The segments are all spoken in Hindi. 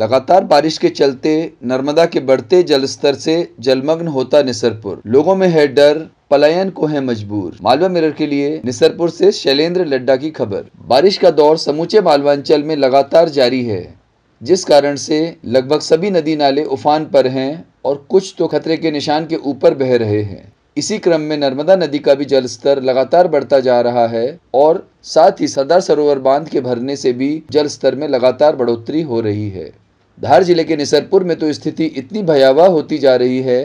लगातार बारिश के चलते, नर्मदा के बढ़ते जलस्तर से जलमग्न होता निसरपुर। लोगों में है डर, पलायन को है मजबूर। मालवा मिरर के लिए निसरपुर से शैलेंद्र लड्डा की खबर। बारिश का दौर समूचे मालवांचल में लगातार जारी है, जिस कारण से लगभग सभी नदी नाले उफान पर हैं और कुछ तो खतरे के निशान के ऊपर बह रहे हैं। इसी क्रम में नर्मदा नदी का भी जलस्तर लगातार बढ़ता जा रहा है और साथ ही सरदार सरोवर बाँध के भरने से भी जल स्तर में लगातार बढ़ोतरी हो रही है। धार ज़िले के निसरपुर में तो स्थिति इतनी भयावह होती जा रही है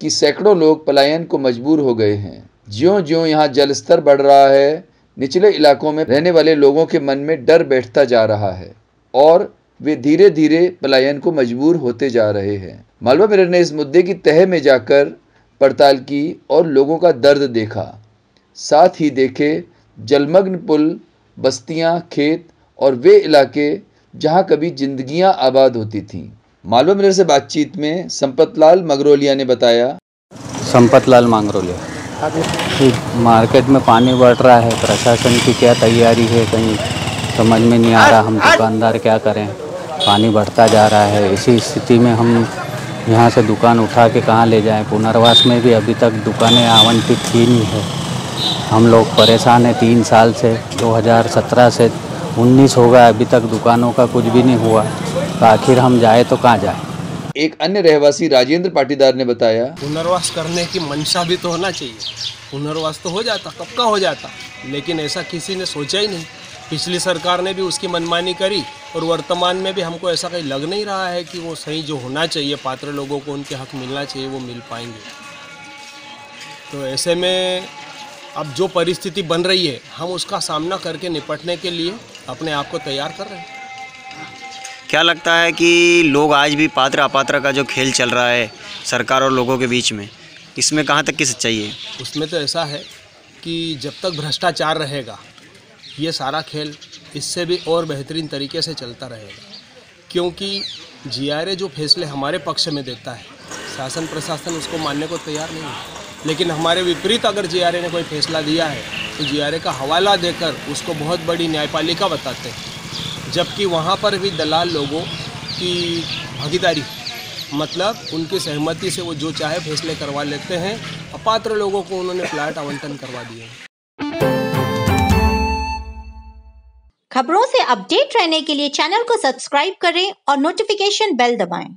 कि सैकड़ों लोग पलायन को मजबूर हो गए हैं। ज्यो ज्यो यहाँ जल स्तर बढ़ रहा है निचले इलाकों में रहने वाले लोगों के मन में डर बैठता जा रहा है और वे धीरे धीरे पलायन को मजबूर होते जा रहे हैं। मालवा मिरर ने इस मुद्दे की तह में जाकर पड़ताल की और लोगों का दर्द देखा। साथ ही देखे जलमग्न पुल बस्तियाँ, खेत और वे इलाके जहाँ कभी जिंदगियाँ आबाद होती थीं। मालवा मिरर से बातचीत में संपत लाल मगरोलिया ने बताया। संपत लाल मांगरोलिया। कि मार्केट में पानी बढ़ रहा है, प्रशासन की क्या तैयारी है, कहीं समझ में नहीं आ रहा हम दुकानदार क्या करें। पानी बढ़ता जा रहा है, इसी स्थिति में हम यहाँ से दुकान उठा के कहाँ ले जाएँ? पुनर्वास में भी अभी तक दुकानें आवंटित ही नहीं है। हम लोग परेशान हैं, तीन साल से 2017 से 19 हो गया अभी तक दुकानों का कुछ भी नहीं हुआ तो आखिर हम जाए तो कहाँ जाए? एक अन्य रहवासी राजेंद्र पाटीदार ने बताया। पुनर्वास करने की मंशा भी तो होना चाहिए। पुनर्वास तो हो जाता कब का हो जाता। लेकिन ऐसा किसी ने सोचा ही नहीं। पिछली सरकार ने भी उसकी मनमानी करी और वर्तमान में भी हमको ऐसा कहीं लग नहीं रहा है कि वो सही जो होना चाहिए पात्र लोगों को उनके हक मिलना चाहिए वो मिल पाएँगे। तो ऐसे में अब जो परिस्थिति बन रही है हम उसका सामना करके निपटने के लिए अपने आप को तैयार कर रहे हैं। क्या लगता है कि लोग आज भी पात्र अपात्र का जो खेल चल रहा है सरकार और लोगों के बीच में इसमें कहाँ तक की सच्चाई है? उसमें तो ऐसा है कि जब तक भ्रष्टाचार रहेगा ये सारा खेल इससे भी और बेहतरीन तरीके से चलता रहेगा। क्योंकि जीआरए जो फैसले हमारे पक्ष में देता है शासन प्रशासन उसको मानने को तैयार नहीं है। लेकिन हमारे विपरीत अगर जी ने कोई फैसला दिया है तो जी का हवाला देकर उसको बहुत बड़ी न्यायपालिका बताते हैं। जबकि वहाँ पर भी दलाल लोगों की भागीदारी मतलब उनकी सहमति से वो जो चाहे फैसले करवा लेते हैं। अपात्र लोगों को उन्होंने फ्लैट आवंटन करवा दिए खबरों से अपडेट रहने के लिए चैनल को सब्सक्राइब करें और नोटिफिकेशन बेल दबाएँ।